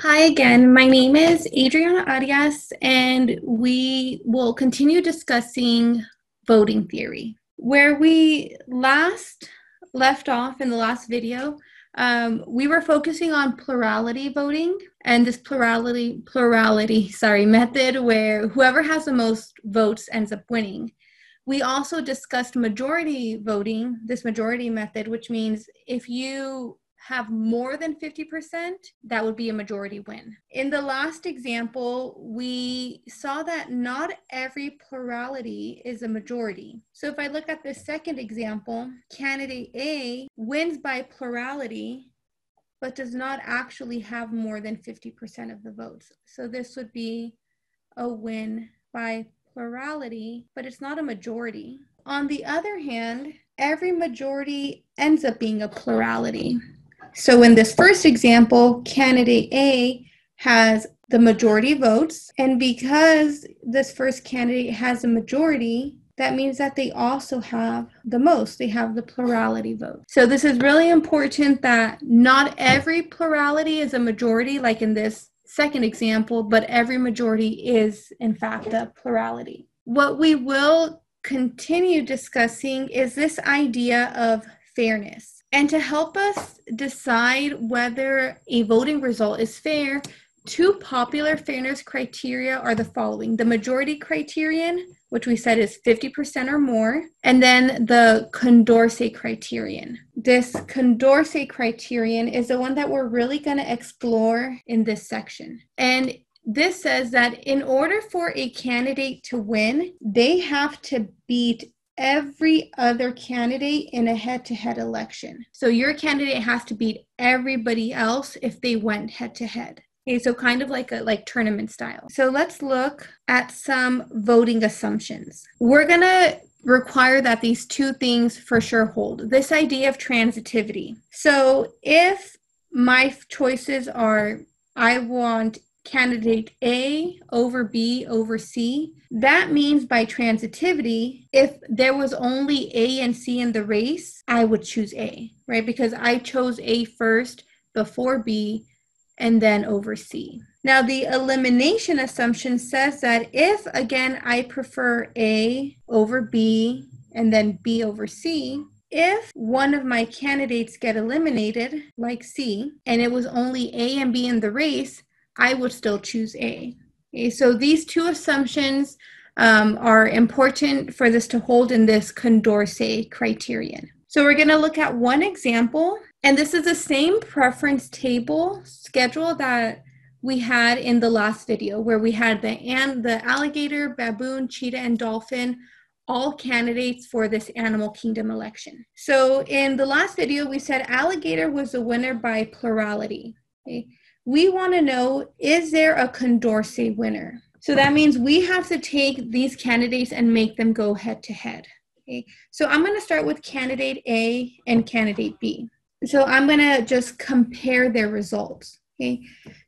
Hi again. My name is Adriana Arias, and we will continue discussing voting theory. Where we last left off in the last video, um, we were focusing on plurality voting and this plurality plurality sorry method where whoever has the most votes ends up winning. We also discussed majority voting, this majority method, which means if you have more than 50%, that would be a majority win. In the last example, we saw that not every plurality is a majority. So if I look at the second example, candidate A wins by plurality, but does not actually have more than 50% of the votes. So this would be a win by plurality, but it's not a majority. On the other hand, every majority ends up being a plurality. So in this first example, candidate A has the majority votes. And because this first candidate has a majority, that means that they also have the most. They have the plurality vote. So this is really important that not every plurality is a majority, like in this second example, but every majority is, in fact, a plurality. What we will continue discussing is this idea of fairness. And to help us decide whether a voting result is fair, two popular fairness criteria are the following the majority criterion, which we said is 50% or more, and then the Condorcet criterion. This Condorcet criterion is the one that we're really going to explore in this section. And this says that in order for a candidate to win, they have to beat every other candidate in a head to head election. So your candidate has to beat everybody else if they went head to head. Okay, so kind of like a like tournament style. So let's look at some voting assumptions. We're going to require that these two things for sure hold. This idea of transitivity. So if my choices are I want candidate A over B over C, that means by transitivity, if there was only A and C in the race, I would choose A, right? Because I chose A first before B and then over C. Now, the elimination assumption says that if, again, I prefer A over B and then B over C, if one of my candidates get eliminated, like C, and it was only A and B in the race, I would still choose A. Okay, so these two assumptions um, are important for this to hold in this Condorcet criterion. So we're going to look at one example, and this is the same preference table schedule that we had in the last video where we had the and the alligator, baboon, cheetah, and dolphin all candidates for this animal kingdom election. So in the last video, we said alligator was the winner by plurality. Okay? We want to know is there a Condorcet winner? So that means we have to take these candidates and make them go head to head. Okay, so I'm going to start with candidate A and candidate B. So I'm going to just compare their results. Okay,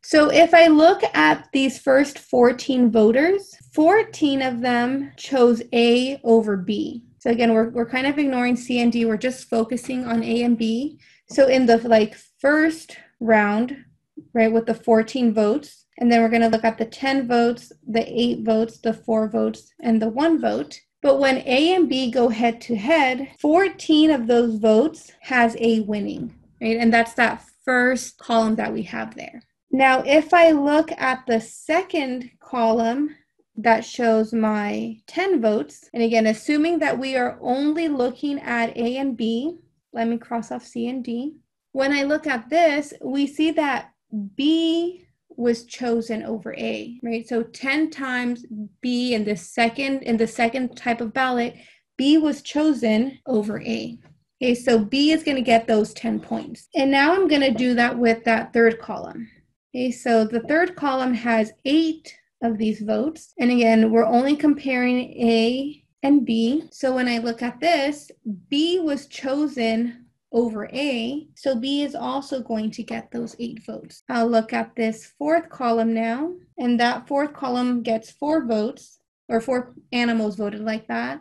so if I look at these first 14 voters, 14 of them chose A over B. So again, we're, we're kind of ignoring C and D. We're just focusing on A and B. So in the like first round, right, with the 14 votes. And then we're going to look at the 10 votes, the 8 votes, the 4 votes, and the 1 vote. But when A and B go head to head, 14 of those votes has A winning, right? And that's that first column that we have there. Now, if I look at the second column that shows my 10 votes, and again, assuming that we are only looking at A and B, let me cross off C and D. When I look at this, we see that B was chosen over A, right? So 10 times B in the second in the second type of ballot, B was chosen over A. Okay, so B is going to get those 10 points. And now I'm going to do that with that third column. Okay, so the third column has eight of these votes. And again, we're only comparing A and B. So when I look at this, B was chosen over A. So B is also going to get those eight votes. I'll look at this fourth column now, and that fourth column gets four votes, or four animals voted like that.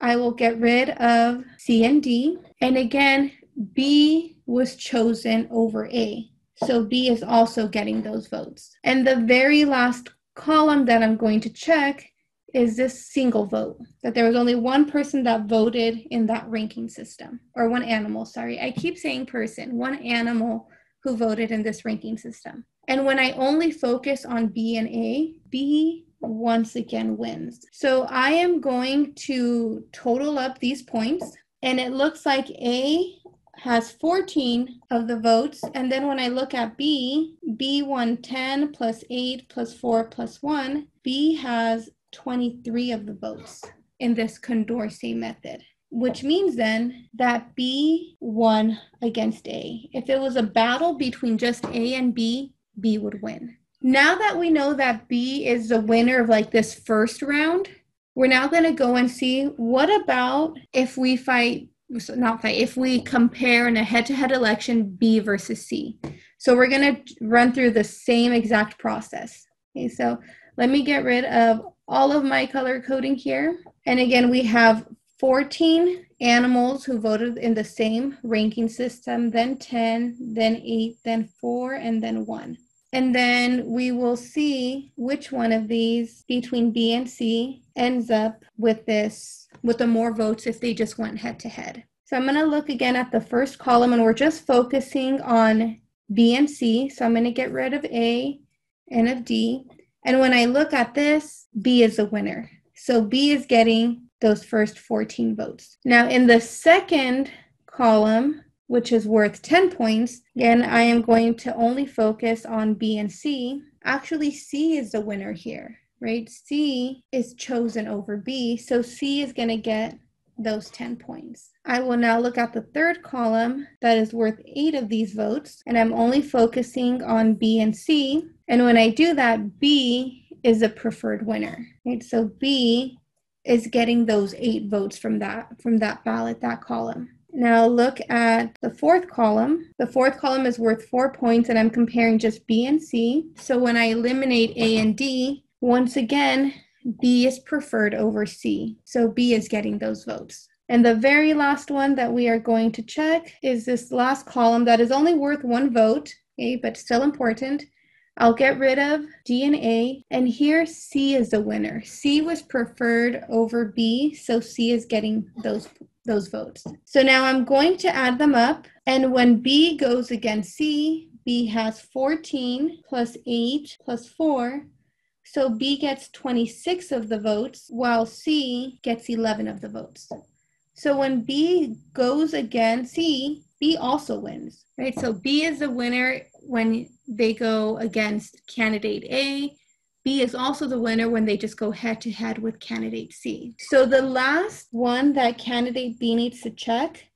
I will get rid of C and D. And again, B was chosen over A. So B is also getting those votes. And the very last column that I'm going to check is this single vote, that there was only one person that voted in that ranking system, or one animal, sorry. I keep saying person, one animal who voted in this ranking system. And when I only focus on B and A, B once again wins. So I am going to total up these points, and it looks like A has 14 of the votes. And then when I look at B, B won 10 plus 8 plus 4 plus 1. B has 23 of the votes in this Condorcet method, which means then that B won against A. If it was a battle between just A and B, B would win. Now that we know that B is the winner of like this first round, we're now going to go and see what about if we fight not fight if we compare in a head-to-head election b versus c so we're going to run through the same exact process okay so let me get rid of all of my color coding here and again we have 14 animals who voted in the same ranking system then 10 then 8 then 4 and then 1 and then we will see which one of these between B and C ends up with this, with the more votes if they just went head to head. So I'm going to look again at the first column and we're just focusing on B and C. So I'm going to get rid of A and of D. And when I look at this, B is the winner. So B is getting those first 14 votes. Now in the second column, which is worth 10 points, again, I am going to only focus on B and C. Actually, C is the winner here, right? C is chosen over B, so C is going to get those 10 points. I will now look at the third column that is worth eight of these votes, and I'm only focusing on B and C. And when I do that, B is a preferred winner, right? So B is getting those eight votes from that from that ballot, that column. Now look at the fourth column. The fourth column is worth four points and I'm comparing just B and C. So when I eliminate A and D, once again, B is preferred over C. So B is getting those votes. And the very last one that we are going to check is this last column that is only worth one vote, okay, but still important. I'll get rid of D and A, and here C is the winner. C was preferred over B, so C is getting those those votes. So now I'm going to add them up. And when B goes against C, B has 14 plus 8 plus 4. So B gets 26 of the votes, while C gets 11 of the votes. So when B goes against C, B also wins, right? So B is the winner when they go against candidate A. B is also the winner when they just go head to head with candidate C. So the last one that candidate B needs to check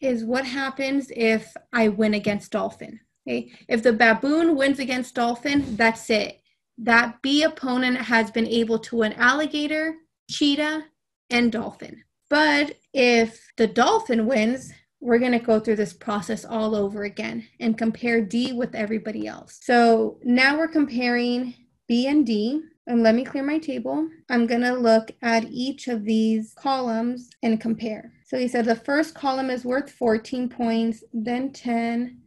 is what happens if I win against Dolphin. Okay? If the baboon wins against Dolphin, that's it. That B opponent has been able to win alligator, cheetah, and dolphin. But if the dolphin wins, we're going to go through this process all over again and compare D with everybody else. So now we're comparing B and D. And let me clear my table. I'm going to look at each of these columns and compare. So he said the first column is worth 14 points, then 10,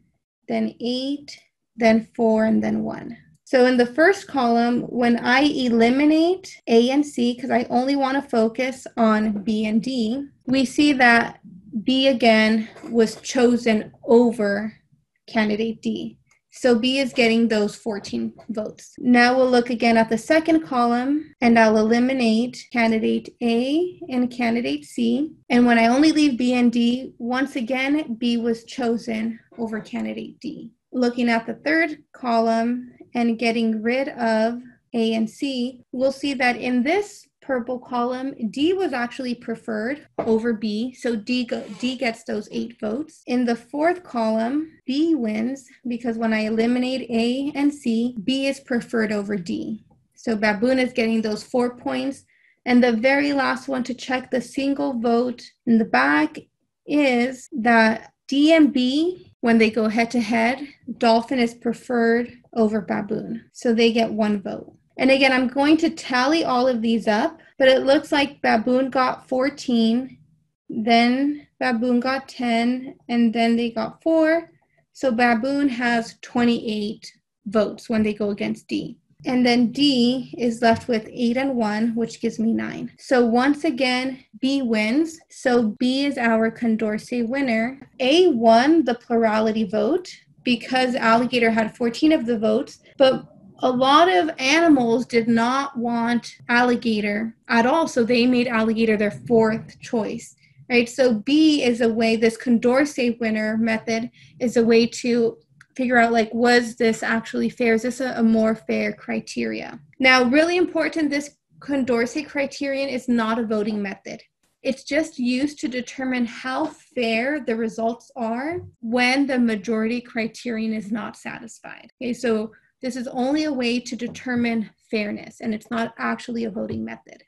then 8, then 4, and then 1. So in the first column, when I eliminate A and C, because I only want to focus on B and D, we see that B again was chosen over candidate D. So B is getting those 14 votes. Now we'll look again at the second column and I'll eliminate candidate A and candidate C. And when I only leave B and D, once again, B was chosen over candidate D. Looking at the third column and getting rid of A and C, we'll see that in this purple column, D was actually preferred over B. So D, go, D gets those eight votes. In the fourth column, B wins because when I eliminate A and C, B is preferred over D. So Baboon is getting those four points. And the very last one to check the single vote in the back is that D and B, when they go head to head, Dolphin is preferred over Baboon. So they get one vote. And again, I'm going to tally all of these up, but it looks like Baboon got 14, then Baboon got 10, and then they got 4. So Baboon has 28 votes when they go against D. And then D is left with eight and one, which gives me nine. So once again, B wins. So B is our Condorcet winner. A won the plurality vote because alligator had 14 of the votes, but a lot of animals did not want alligator at all. So they made alligator their fourth choice. Right. So B is a way, this Condorcet winner method is a way to figure out like was this actually fair? Is this a, a, more fair criteria? Now really important this condorcet criterion is not a voting method. It's just used to determine how fair the results are when the majority criterion is not satisfied. Okay so this is only a way to determine fairness and it's not actually a voting method